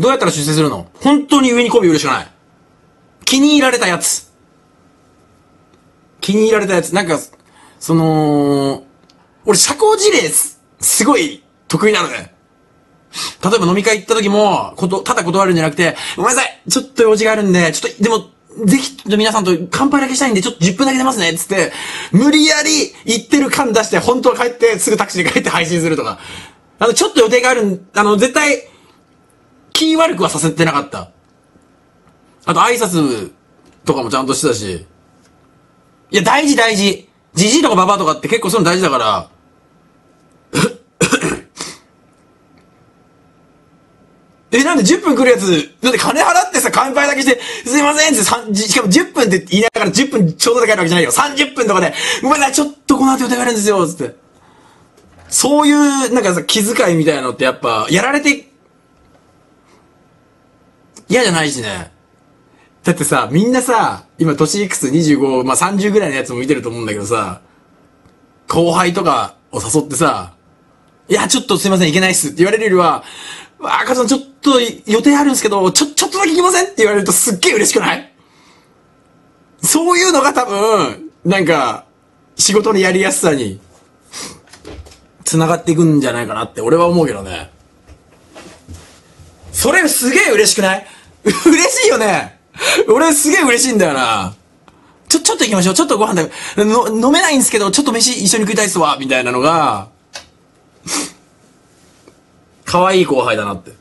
どうやったら出世するの？本当に上に媚び売るしかない。気に入られたやつ。気に入られたやつ。なんか、その、俺社交辞令す、すごい得意なのね。例えば飲み会行った時も、こと、ただ断るんじゃなくて、ごめんなさいちょっと用事があるんで、ちょっと、でも、ぜひ、皆さんと乾杯だけしたいんで、ちょっと10分だけ出ますね、つって、無理やり言ってる感出して、本当は帰って、すぐタクシーで帰って配信するとか。あの、ちょっと予定があるん、あの、絶対、気悪くはさせてなかった。あと挨拶とかもちゃんとしてたし。いや、大事大事。じじいとかババアとかって結構そういうの大事だから。え、なんで10分来るやつ、だって金払ってさ、乾杯だけして、すいませんって三、しかも10分って言いながら10分ちょうどで帰るわけじゃないよ。30分とかで、ごめんなさい、ちょっとこの後予定があるんですよ、つって。そういう、なんかさ、気遣いみたいなのってやっぱ、やられて、嫌じゃないしね。だってさ、みんなさ、今年いくつ？25、まあ、30ぐらいのやつも見てると思うんだけどさ、後輩とかを誘ってさ、いや、ちょっとすいません、いけないっすって言われるよりは、わ赤さんちょっと予定あるんですけど、ちょ、ちょっとだけ行きません？って言われるとすっげえ嬉しくない？そういうのが多分、なんか、仕事のやりやすさに、繋がっていくんじゃないかなって俺は思うけどね。それすげえ嬉しくない？嬉しいよね俺すげえ嬉しいんだよな。ちょ、ちょっと行きましょう。ちょっとご飯食べ、の、飲めないんですけど、ちょっと飯一緒に食いたいっすわ。みたいなのが、可愛い後輩だなって。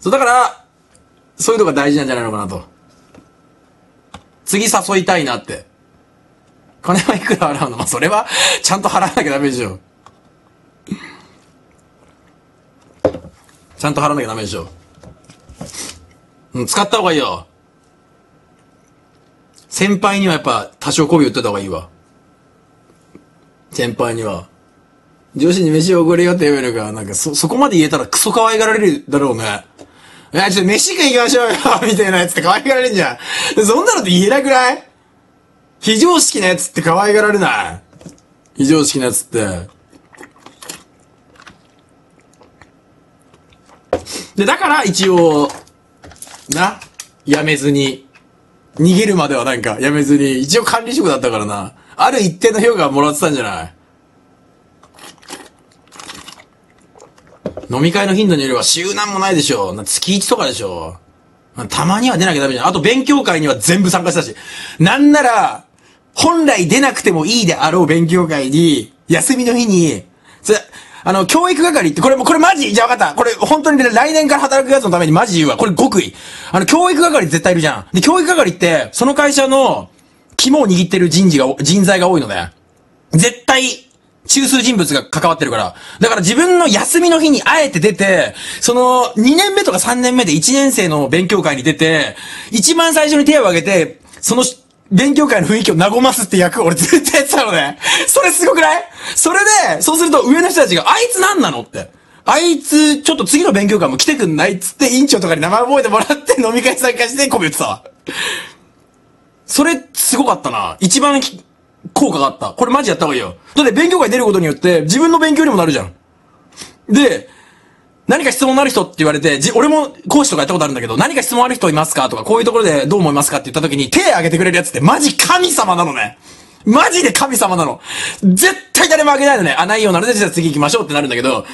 そう、だから、そういうのが大事なんじゃないのかなと。次誘いたいなって。金はいくら払うの？まあ、それは、ちゃんと払わなきゃダメでしょ。ちゃんと払わなきゃダメでしょ。使った方がいいよ。先輩にはやっぱ多少媚び売ってた方がいいわ。先輩には。女子に飯をおごれよって言えるから、なんかそ、そこまで言えたらクソ可愛がられるだろうね。いや、ちょっと飯食い行きましょうよ みたいなやつって可愛がられんじゃん。そんなのって言えなくない？非常識なやつって可愛がられない？非常識なやつって。で、だから一応、な、やめずに、逃げるまではなんかやめずに、一応管理職だったからな。ある一定の評価もらってたんじゃない？飲み会の頻度によりは週何もないでしょ。月1とかでしょ。たまには出なきゃダメじゃん。あと勉強会には全部参加したし。なんなら、本来出なくてもいいであろう勉強会に、休みの日に、あの、教育係って、これも、これマジじゃあ分かった。これ、本当に来年から働くやつのためにマジ言うわ。これ極意。あの、教育係絶対いるじゃん。で、教育係って、その会社の肝を握ってる人事が、人材が多いので、絶対、中枢人物が関わってるから。だから自分の休みの日にあえて出て、その2年目とか3年目で1年生の勉強会に出て、一番最初に手を挙げて、その勉強会の雰囲気を和ますって役を俺ずっとやってたのね。それすごくない？それで、そうすると上の人たちが、あいつ何なのって。あいつ、ちょっと次の勉強会も来てくんないっつって委員長とかに名前覚えてもらって飲み会参加してコメントたわ。それ、すごかったな。一番効果があった。これマジやった方がいいよ。だって勉強会出ることによって、自分の勉強にもなるじゃん。で、何か質問のある人？って言われて、じ、俺も講師とかやったことあるんだけど、何か質問ある人いますか？とか、こういうところでどう思いますか？って言った時に手挙げてくれるやつってマジ神様なのね。マジで神様なの。絶対誰もあげないのね。あ、ないようなので、じゃあ次行きましょうってなるんだけど、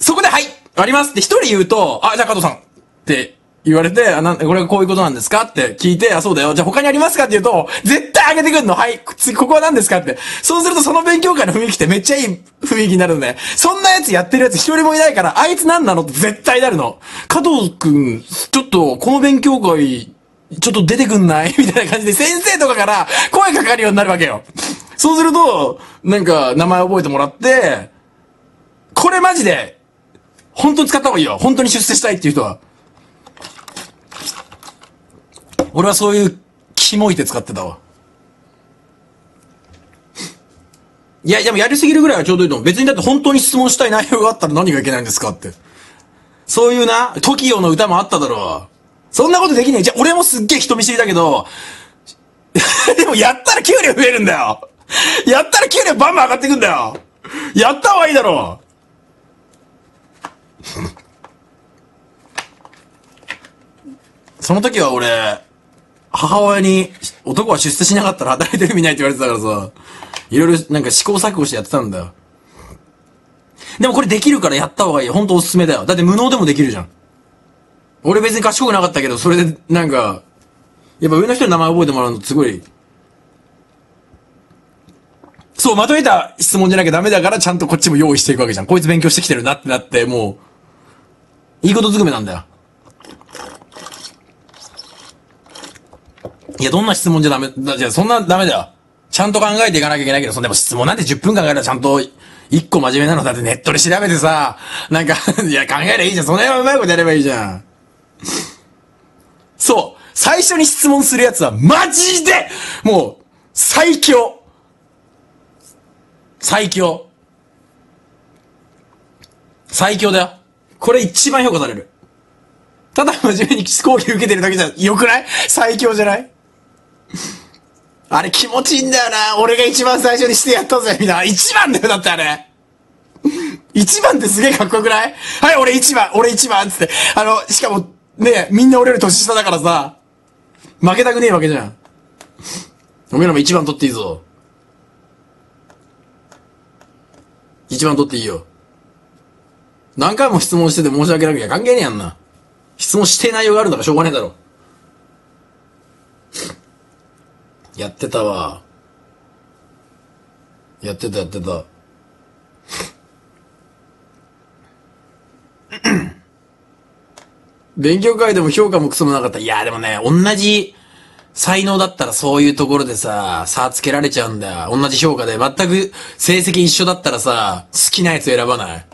そこで、はい、ありますって一人言うと、あ、じゃあ加藤さんって言われて、あ、な、これがこういうことなんですかって聞いて、あ、そうだよ。じゃあ他にありますかって言うと、絶対上げてくんの。はい、次、ここは何ですかって。そうするとその勉強会の雰囲気ってめっちゃいい雰囲気になるのね。そんなやつやってるやつ一人もいないから、あいつ何なのって絶対なるの。加藤くん、ちょっと、この勉強会、ちょっと出てくんない？みたいな感じで先生とかから声かかるようになるわけよ。そうすると、なんか、名前覚えてもらって、これマジで、本当に使った方がいいよ。本当に出世したいっていう人は。俺はそういうキモい手使ってたわ。いや、でもやりすぎるぐらいはちょうどいいと思う。別にだって本当に質問したい内容があったら何がいけないんですかって。そういうな、TOKIO の歌もあっただろう。そんなことできない。じゃ、俺もすっげえ人見知りだけど、でもやったら給料増えるんだよ。やったら給料バンバン上がってくんだよ。やった方がいいだろう。その時は俺、母親に、男は出世しなかったら働いてる意味ないって言われてたからさ、いろいろなんか試行錯誤してやってたんだよ。でもこれできるからやった方がいい。ほんとおすすめだよ。だって無能でもできるじゃん。俺別に賢くなかったけど、それで、なんか、やっぱ上の人の名前覚えてもらうのすごい、そう、まとめた質問じゃなきゃダメだから、ちゃんとこっちも用意していくわけじゃん。こいつ勉強してきてるなってなって、もう、いいことずくめなんだよ。いや、どんな質問じゃダメ、だ、じゃそんなダメだよ。ちゃんと考えていかなきゃいけないけど、そんでも質問なんて10分考えたらちゃんと、一個真面目なのだってネットで調べてさ、なんか いや、考えりゃいいじゃん。その辺はうまいことやればいいじゃん。そう。最初に質問するやつは、マジでもう、最強最強最強だよ。これ一番評価される。ただ真面目に講義受けてるだけじゃ、よくない？最強じゃない？あれ気持ちいいんだよな。俺が一番最初にしてやったぜ、みたいな。一番だよ、だってあれ。一番ってすげえかっこよくない？はい、俺一番、俺一番つって。あの、しかも、ねみんな俺より年下だからさ、負けたくねえわけじゃん。おめえらも一番取っていいぞ。一番取っていいよ。何回も質問してて申し訳なきゃ関係ねえやんな。質問して内容があるんだからしょうがねえだろ。やってたわ。やってたやってた。勉強会でも評価もクソもなかった。いや、でもね、同じ才能だったらそういうところでさ、差つけられちゃうんだよ。同じ評価で。全く成績一緒だったらさ、好きなやつ選ばない。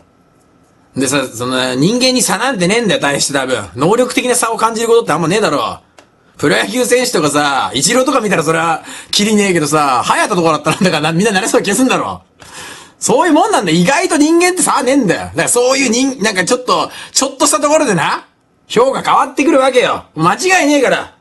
でさ、その、人間に差なんてねえんだよ、大して多分。能力的な差を感じることってあんまねえだろ。プロ野球選手とかさ、一郎とか見たらそれは、きりねえけどさ、早田とかだったらなん、だからみんな慣れそう気がすんだろ。そういうもんなんだ。意外と人間ってさねえんだよ。だからそういう人、なんかちょっと、ちょっとしたところでな、評価変わってくるわけよ。間違いねえから。